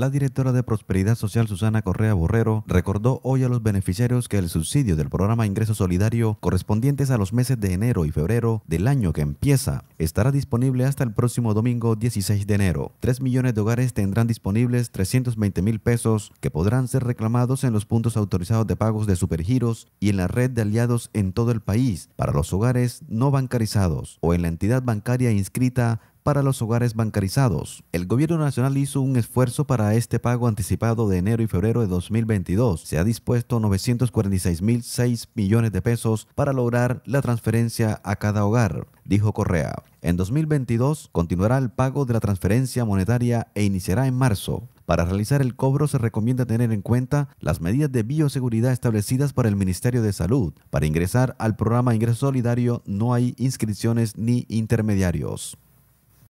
La directora de Prosperidad Social Susana Correa Borrero recordó hoy a los beneficiarios que el subsidio del programa Ingreso Solidario correspondientes a los meses de enero y febrero del año que empieza estará disponible hasta el próximo domingo 16 de enero. Tres millones de hogares tendrán disponibles 320 mil pesos que podrán ser reclamados en los puntos autorizados de pagos de Supergiros y en la red de aliados en todo el país para los hogares no bancarizados o en la entidad bancaria inscrita para los hogares bancarizados. El gobierno nacional hizo un esfuerzo para este pago anticipado de enero y febrero de 2022. Se ha dispuesto 946.006 millones de pesos para lograr la transferencia a cada hogar, dijo Correa. En 2022 continuará el pago de la transferencia monetaria e iniciará en marzo. Para realizar el cobro se recomienda tener en cuenta las medidas de bioseguridad establecidas por el Ministerio de Salud. Para ingresar al programa Ingreso Solidario no hay inscripciones ni intermediarios.